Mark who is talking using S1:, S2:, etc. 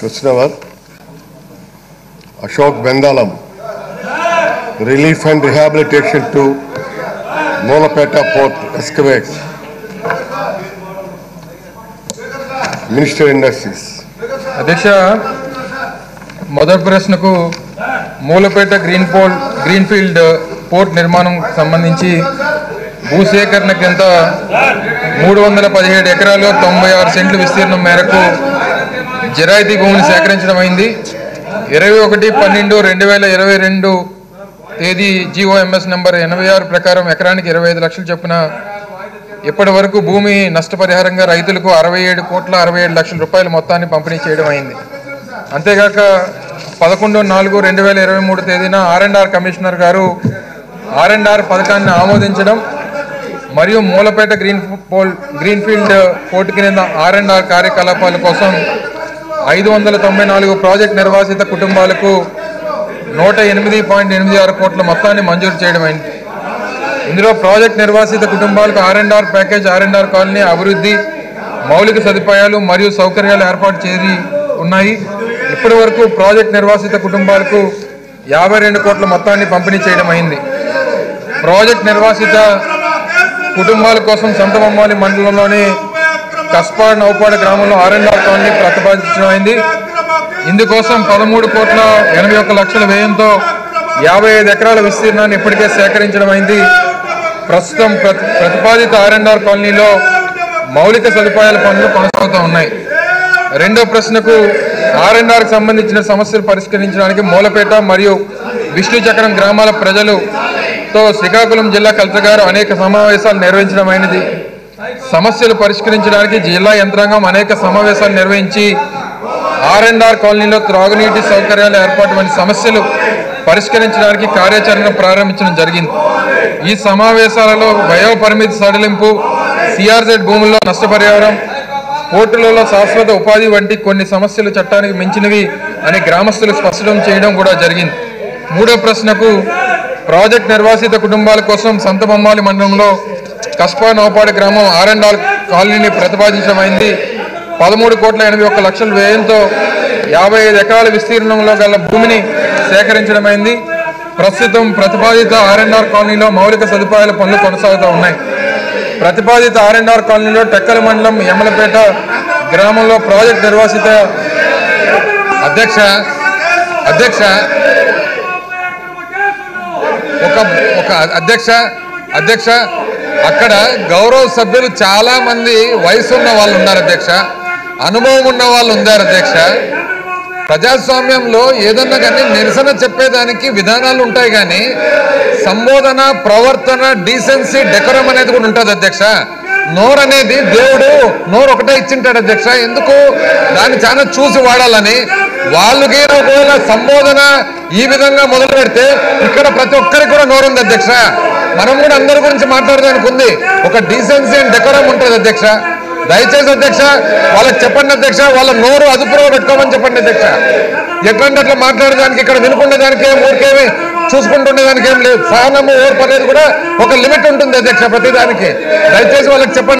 S1: कृष्णवर Ashok Bendalam relief and rehabilitation to Moolapet port excavate minister industries
S2: అధ్యక్ష మొదటి ప్రశ్నకు Moolapeta green pole greenfield port నిర్మాణం సంబంధించి భూసేకరణ కింద మూడు వందల పదిహేడు ఎకరాలు తొంభై ఆరు సెంట్లు విస్తీర్ణం మేరకు జరాయితీ భూమిని సేకరించడం అయింది. ఇరవై ఒకటి పన్నెండు రెండు వేల ఇరవై రెండు తేదీ జీఓఎంఎస్ నెంబర్ ఎనభై ఆరు ప్రకారం ఎకరానికి ఇరవై ఐదు లక్షలు చొప్పున ఇప్పటి వరకు భూమి నష్టపరిహారంగా రైతులకు అరవై ఏడు కోట్ల అరవై ఏడు లక్షల రూపాయల మొత్తాన్ని పంపిణీ చేయడం అయింది. అంతేగాక పదకొండు నాలుగు రెండు వేల ఇరవై మూడు తేదీన ఆర్ అండ్ ఆర్ కమిషనర్ గారు ఆర్ అండ్ ఆర్ పథకాన్ని ఆమోదించడం మరియు Moolapeta green pole greenfield port కింద ఆర్ అండ్ ఆర్ కార్యకలాపాల కోసం ఐదు వందల తొంభై నాలుగు ప్రాజెక్ట్ నిర్వాసిత కుటుంబాలకు నూట ఎనిమిది పాయింట్ ఎనిమిది ఆరు కోట్ల మొత్తాన్ని మంజూరు చేయడం అయింది. ఇందులో ప్రాజెక్ట్ నిర్వాసిత కుటుంబాలకు R and R package R and R colony అభివృద్ధి మౌలిక సదుపాయాలు మరియు సౌకర్యాలు ఏర్పాటు చేసి ఉన్నాయి. ఇప్పటి వరకు ప్రాజెక్ట్ నిర్వాసిత కుటుంబాలకు యాభై రెండు కోట్ల మొత్తాన్ని పంపిణీ చేయడం అయింది. ప్రాజెక్ట్ నిర్వాసిత కుటుంబాల కోసం సంతబొమ్మాలి మండలంలోని కస్పాడ్ నౌపాడ గ్రామంలో ఆర్ అండ్ ఆర్ కాలనీ ప్రతిపాదించడం అయింది. ఇందుకోసం పదమూడు కోట్ల ఎనభై ఒక్క లక్షల వ్యయంతో యాభై ఐదు ఎకరాల విస్తీర్ణాన్ని ఇప్పటికే సేకరించడం అయింది. ప్రస్తుతం ప్రతి ప్రతిపాదిత ఆర్ఎన్ఆర్ కాలనీలో మౌలిక సదుపాయాల పనులు కొనసాగుతూ ఉన్నాయి. రెండో ప్రశ్నకు ఆర్ సంబంధించిన సమస్యలు పరిష్కరించడానికి మూలపేట మరియు విష్ణు చక్రం గ్రామాల ప్రజలుతో శ్రీకాకుళం జిల్లా కలెక్టర్ గారు అనేక సమావేశాలు నిర్వహించడమైనది సమస్యలు పరిష్కరించడానికి జిల్లా యంత్రాంగం అనేక సమావేశాలు నిర్వహించి ఆర్ఎన్ఆర్ కాలనీలో త్రాగునీటి సౌకర్యాలు ఏర్పాటు వంటి సమస్యలు పరిష్కరించడానికి కార్యాచరణ ప్రారంభించడం జరిగింది. ఈ సమావేశాలలో వయో పరిమితి సడలింపు సిఆర్జెడ్ భూముల్లో నష్టపరిహారం పోర్టులలో శాశ్వత ఉపాధి వంటి కొన్ని సమస్యలు చట్టానికి మించినవి అని గ్రామస్తులు స్పష్టం చేయడం కూడా జరిగింది. మూడో ప్రశ్నకు ప్రాజెక్ట్ నిర్వాసిత కుటుంబాల కోసం సంతబొమ్మాలి మండలంలో కస్పా నౌపాడు గ్రామం ఆర్ అండ్ ఆర్ కాలనీని ప్రతిపాదించమైంది పదమూడు కోట్ల ఎనభై ఒక్క లక్షల వ్యయంతో యాభై ఐదు ఎకరాల విస్తీర్ణంలో గల భూమిని సేకరించడమైంది. ప్రస్తుతం ప్రతిపాదిత ఆర్ఎన్ఆర్ కాలనీలో మౌలిక సదుపాయాల పనులు కొనసాగుతూ ఉన్నాయి. ప్రతిపాదిత ఆర్ఎన్ఆర్ కాలనీలో టెక్కల మండలం యమలపేట గ్రామంలో ప్రాజెక్ట్ నిర్వాసిత
S3: అధ్యక్ష అధ్యక్ష ఒక ఒక అధ్యక్ష అధ్యక్ష అక్కడ గౌరవ సభ్యులు చాలా మంది వయసు ఉన్న వాళ్ళు ఉన్నారు అధ్యక్ష అనుభవం ఉన్న వాళ్ళు ఉన్నారు అధ్యక్ష. ప్రజాస్వామ్యంలో ఏదన్నా కానీ నిరసన చెప్పేదానికి విధానాలు ఉంటాయి కానీ సంబోధన ప్రవర్తన డీసెన్సీ డెకరం అనేది కూడా ఉంటుంది అధ్యక్ష. నోరు అనేది దేవుడు నోరు ఒకటే ఇచ్చింటాడు అధ్యక్ష. ఎందుకు? దాన్ని చాలా చూసి వాడాలని. వాళ్ళకి ఒకవేళ సంబోధన ఈ విధంగా మొదలు పెడితే ఇక్కడ ప్రతి ఒక్కరికి కూడా నోరు ఉంది అధ్యక్ష. మనం కూడా అందరి గురించి మాట్లాడడానికి ఉంది. ఒక డీసెన్సీ అండ్ డెకరం ఉంటుంది అధ్యక్ష. దయచేసి అధ్యక్ష వాళ్ళకి చెప్పండి అధ్యక్ష వాళ్ళ నోరు అదుపులో పెట్టుకోమని చెప్పండి అధ్యక్ష. ఎట్లాంటి అట్లా మాట్లాడడానికి ఇక్కడ వినుకునేదానికి ఏం ఊరికేమి చూసుకుంటుండేదానికి ఏం లేదు. సహనము ఓర్పు అనేది కూడా ఒక లిమిట్ ఉంటుంది అధ్యక్ష ప్రతిదానికి. దయచేసి వాళ్ళకి చెప్పండి.